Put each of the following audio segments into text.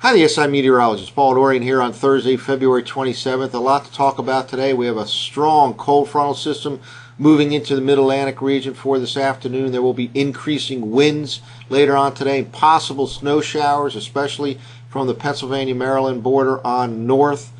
Hi, the SI meteorologist Paul Dorian here on Thursday, February 27th. A lot to talk about today. We have a strong cold frontal system moving into the mid Atlantic region for this afternoon. There will be increasing winds later on today, possible snow showers, especially from the Pennsylvania Maryland border on north.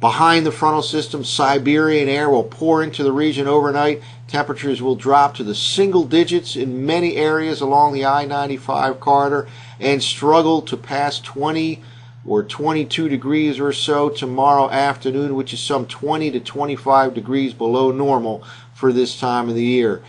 Behind the frontal system, Siberian air will pour into the region overnight. Temperatures will drop to the single digits in many areas along the I 95 corridor and struggle to pass 20 or 22 degrees or so tomorrow afternoon, which is some 20 to 25 degrees below normal for this time of the year.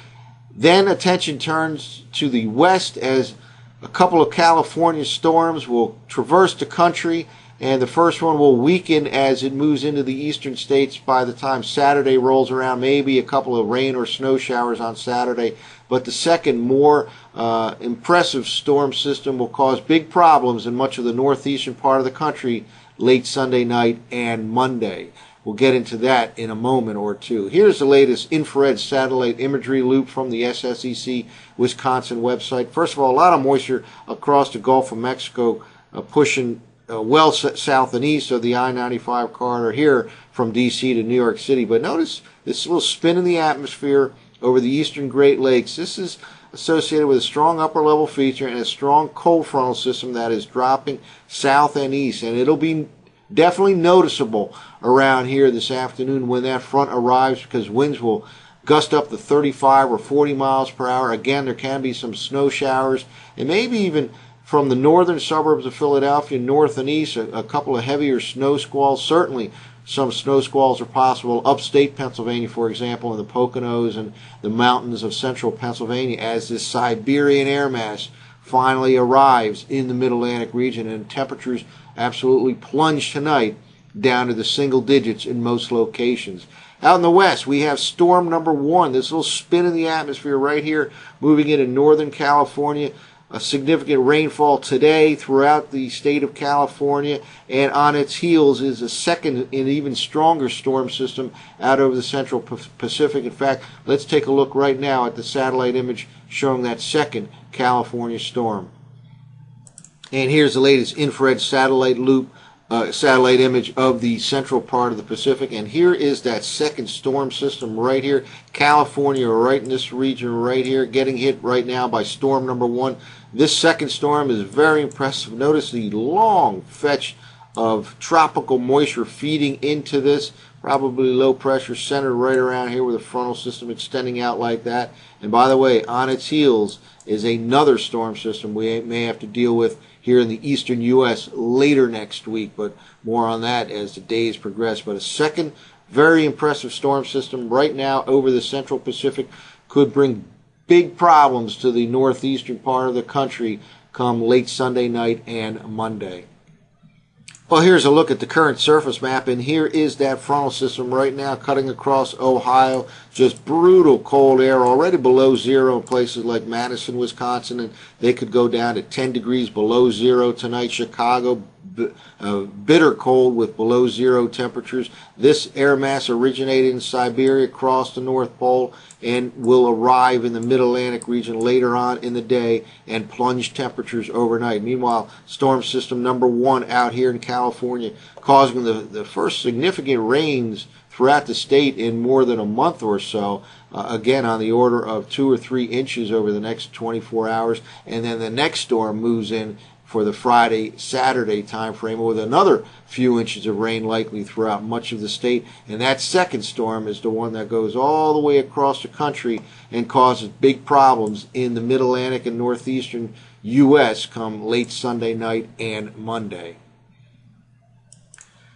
Then attention turns to the west as a couple of California storms will traverse the country and the first one will weaken as it moves into the eastern states by the time Saturday rolls around. Maybe a couple of rain or snow showers on Saturday, but the second, more uh, impressive storm system will cause big problems in much of the northeastern part of the country late Sunday night and Monday. We'll get into that in a moment or two. Here's the latest infrared satellite imagery loop from the SSEC Wisconsin website. First of all, a lot of moisture across the Gulf of Mexico uh, pushing uh, well south and east of the I-95 corridor here from D.C. to New York City. But notice this little spin in the atmosphere over the eastern Great Lakes. This is associated with a strong upper level feature and a strong cold frontal system that is dropping south and east. And it'll be definitely noticeable around here this afternoon when that front arrives because winds will gust up to 35 or 40 miles per hour. Again, there can be some snow showers and maybe even from the northern suburbs of Philadelphia, north and east, a, a, couple of heavier snow squalls. Certainly, some snow squalls are possible. Upstate Pennsylvania, for example, in the Poconos and the mountains of central Pennsylvania, as this Siberian air mass finally arrives in the Mid Atlantic region, and temperatures absolutely plunge tonight down to the single digits in most locations. Out in the west, we have storm number one, this little spin in the atmosphere right here, moving into northern California a significant rainfall today throughout the state of California, and on its heels is a second and even stronger storm system out over the central Pacific. In fact, let's take a look right now at the satellite image showing that second California storm. And here's the latest infrared satellite loop uh, satellite image of the central part of the Pacific. And here is that second storm system right here. California, right in this region right here, getting hit right now by storm number one. This second storm is very impressive. Notice the long fetch of tropical moisture feeding into this. Probably low pressure centered right around here with a frontal system extending out like that. And by the way, on its heels is another storm system we may have to deal with here in the eastern U.S. later next week, but more on that as the days progress. But a second very impressive storm system right now over the central Pacific could bring big problems to the northeastern part of the country come late Sunday night and Monday. Well, here's a look at the current surface map, and here is that frontal system right now cutting across Ohio. Just brutal cold air, already below zero in places like Madison, Wisconsin, and they could go down to 10 degrees below zero tonight. Chicago, uh, bitter cold with below zero temperatures. This air mass originated in Siberia, crossed the North Pole, and will arrive in the Mid Atlantic region later on in the day and plunge temperatures overnight. Meanwhile, storm system number one out here in California, causing the, the first significant rains throughout the state in more than a month or so. Uh, again, on the order of two or three inches over the next 24 hours. And then the next storm moves in for the Friday, Saturday time frame with another few inches of rain likely throughout much of the state. And that second storm is the one that goes all the way across the country and causes big problems in the mid Atlantic and northeastern U.S. come late Sunday night and Monday.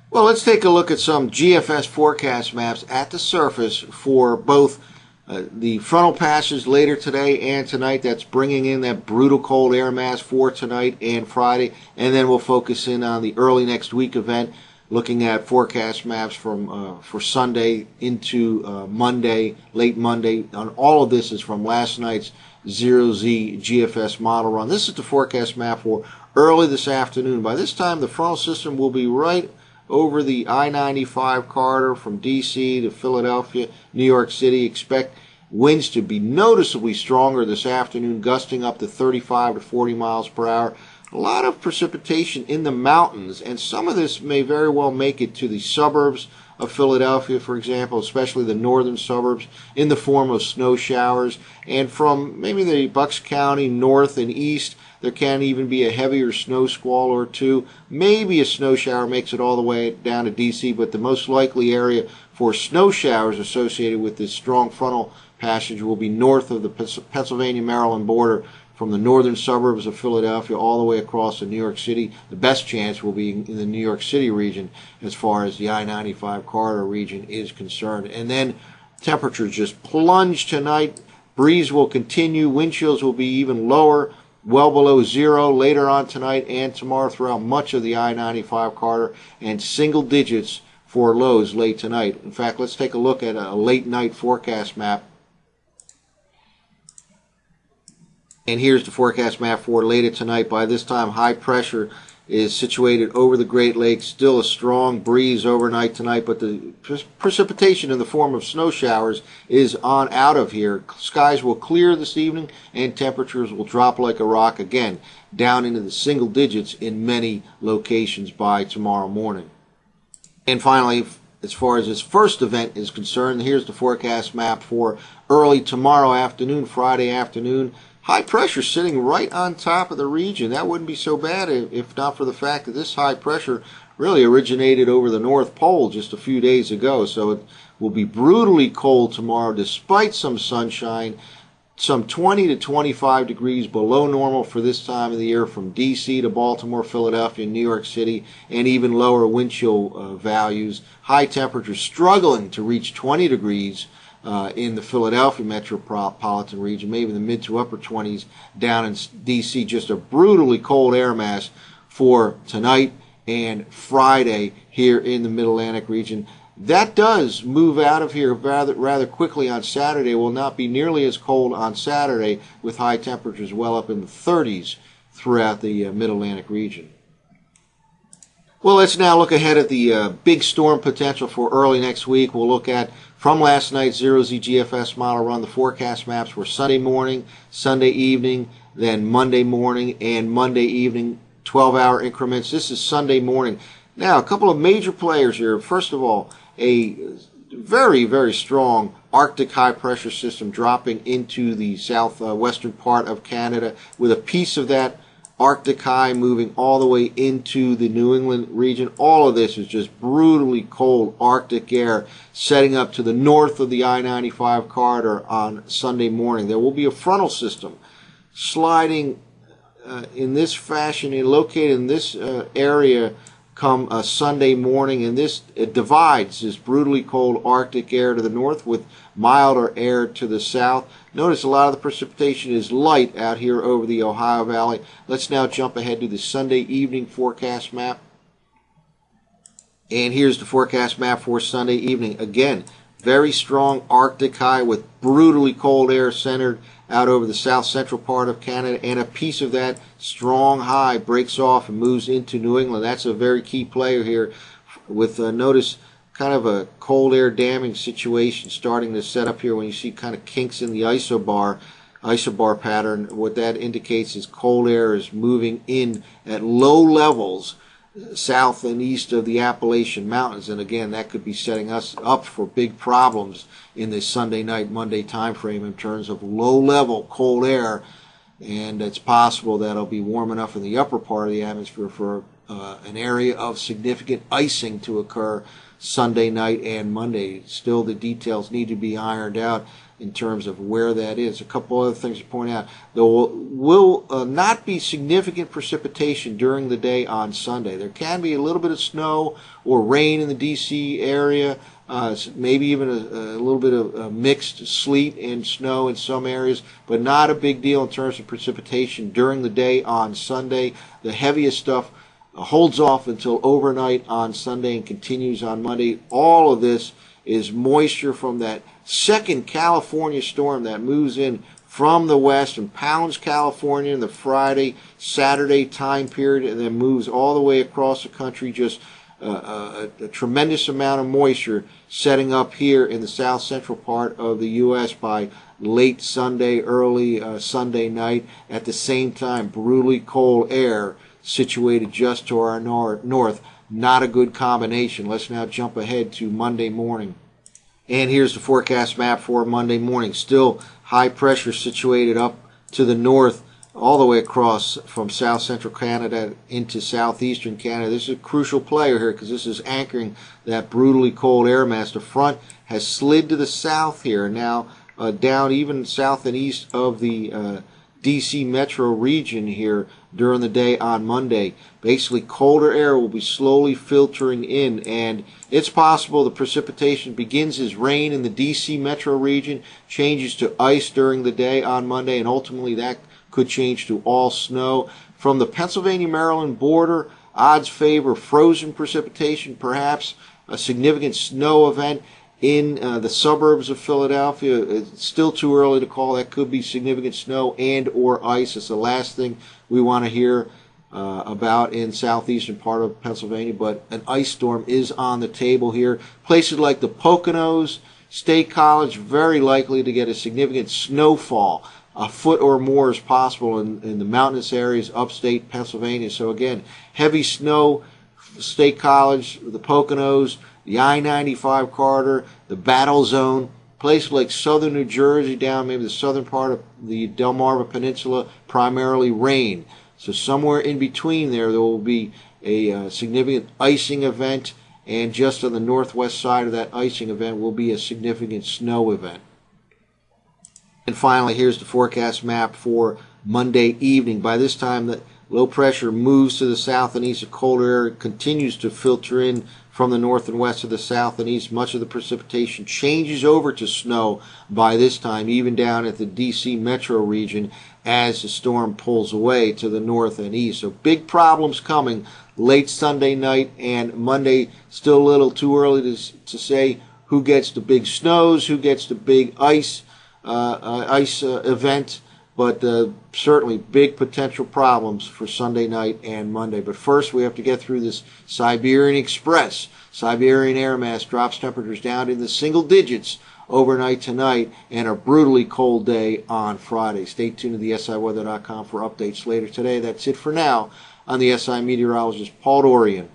Well, let's take a look at some GFS forecast maps at the surface for both uh, the frontal passes later today and tonight. That's bringing in that brutal cold air mass for tonight and Friday. And then we'll focus in on the early next week event, looking at forecast maps from uh, for Sunday into uh, Monday, late Monday. On all of this is from last night's zero Z GFS model run. This is the forecast map for early this afternoon. By this time, the frontal system will be right over the I-95 corridor from D.C. to Philadelphia, New York City. Expect winds to be noticeably stronger this afternoon, gusting up to 35 to 40 miles per hour. a lot of precipitation in the mountains, and some of this may very well make it to the suburbs of Philadelphia, for example, especially the northern suburbs, in the form of snow showers. And from maybe the Bucks County north and east, there can even be a heavier snow squall or two. Maybe a snow shower makes it all the way down to DC, but the most likely area for snow showers associated with this strong frontal passage will be north of the Pennsylvania Maryland border from the northern suburbs of Philadelphia all the way across to New York City. The best chance will be in the New York City region as far as the I 95 corridor region is concerned. And then temperatures just plunge tonight. Breeze will continue. Wind chills will be even lower, well below zero later on tonight and tomorrow throughout much of the I 95 corridor, and single digits for lows late tonight. In fact, let's take a look at a late night forecast map And here's the forecast map for later tonight. By this time, high pressure is situated over the Great Lakes. Still a strong breeze overnight tonight, but the pre- precipitation in the form of snow showers is on out of here. Skies will clear this evening, and temperatures will drop like a rock again, down into the single digits in many locations by tomorrow morning. And finally, as far as this first event is concerned, here's the forecast map for early tomorrow afternoon, Friday afternoon high pressure sitting right on top of the region. That wouldn't be so bad if not for the fact that this high pressure really originated over the North Pole just a few days ago. So it will be brutally cold tomorrow despite some sunshine. Some 20 to 25 degrees below normal for this time of the year from DC to Baltimore, Philadelphia, New York City, and even lower wind chill uh, values. High temperatures struggling to reach 20 degrees uh, in the Philadelphia metropolitan region, maybe in the mid to upper 20s down in D.C. Just a brutally cold air mass for tonight and Friday here in the Mid Atlantic region. That does move out of here rather rather quickly on Saturday. Will not be nearly as cold on Saturday with high temperatures well up in the 30s throughout the uh, Mid Atlantic region. Well, let's now look ahead at the uh, big storm potential for early next week. We'll look at from last night's zero Z GFS model run. The forecast maps were Sunday morning, Sunday evening, then Monday morning, and Monday evening, 12 hour increments. This is Sunday morning. Now, a couple of major players here. First of all, a very, very strong Arctic high pressure system dropping into the southwestern part of Canada with a piece of that Arctic high moving all the way into the New England region. All of this is just brutally cold Arctic air setting up to the north of the I 95 corridor on Sunday morning. There will be a frontal system sliding uh, in this fashion, and located in this uh, area come a Sunday morning, and this it divides this brutally cold Arctic air to the north with milder air to the south. Notice a lot of the precipitation is light out here over the Ohio Valley. Let's now jump ahead to the Sunday evening forecast map. And here's the forecast map for Sunday evening. Again, very strong Arctic high with brutally cold air centered out over the south central part of Canada, and a piece of that strong high breaks off and moves into New England. That's a very key player here. With uh, notice kind of a cold air damming situation starting to set up here when you see kind of kinks in the isobar isobar pattern. What that indicates is cold air is moving in at low levels south and east of the Appalachian Mountains. And again, that could be setting us up for big problems in the Sunday night, Monday time frame in terms of low level cold air. And it's possible that it'll be warm enough in the upper part of the atmosphere for uh, an area of significant icing to occur Sunday night and Monday. Still, the details need to be ironed out in terms of where that is. A couple other things to point out. There will, will uh, not be significant precipitation during the day on Sunday. There can be a little bit of snow or rain in the D.C. area, uh, maybe even a, a, little bit of uh, mixed sleet and snow in some areas, but not a big deal in terms of precipitation during the day on Sunday. The heaviest stuff holds off until overnight on Sunday and continues on Monday. All of this is moisture from that second California storm that moves in from the west and pounds California in the Friday, Saturday time period and then moves all the way across the country. Just a, a, tremendous amount of moisture setting up here in the south central part of the U.S. by late Sunday, early uh, Sunday night. At the same time, brutally cold air situated just to our nor- north. Not a good combination. Let's now jump ahead to Monday morning. And here's the forecast map for Monday morning. Still high pressure situated up to the north all the way across from south central Canada into southeastern Canada. This is a crucial player here because this is anchoring that brutally cold air mass. The front has slid to the south here now, uh, down even south and east of the uh, DC metro region here during the day on Monday. Basically, colder air will be slowly filtering in, and it's possible the precipitation begins as rain in the DC metro region, changes to ice during the day on Monday, and ultimately that could change to all snow. From the Pennsylvania Maryland border, odds favor frozen precipitation, perhaps a significant snow event in uh, the suburbs of Philadelphia. It's still too early to call. That could be significant snow and or ice. It's the last thing we want to hear uh, about in southeastern part of Pennsylvania. But an ice storm is on the table here. Places like the Poconos, State College, very likely to get a significant snowfall a foot or more is possible in, in the mountainous areas upstate Pennsylvania. So again, heavy snow, State College, the Poconos, the I-95 corridor, the battle zone, places like southern New Jersey down maybe the southern part of the Delmarva Peninsula, primarily rain. So somewhere in between there, there will be a uh, significant icing event, and just on the northwest side of that icing event will be a significant snow event. And finally, here's the forecast map for Monday evening. By this time, the low pressure moves to the south and east. The cold air continues to filter in from the north and west to the south and east. Much of the precipitation changes over to snow by this time, even down at the DC metro region as the storm pulls away to the north and east. So big problems coming late Sunday night and Monday. Still a little too early to, to say who gets the big snows, who gets the big ice uh, uh, ice uh, event, but uh, certainly big potential problems for Sunday night and Monday. But first, we have to get through this Siberian Express. Siberian air mass drops temperatures down in the single digits overnight tonight and a brutally cold day on Friday. Stay tuned to the SIWeather.com for updates later today. That's it for now on the SI Meteorologist Paul Dorian.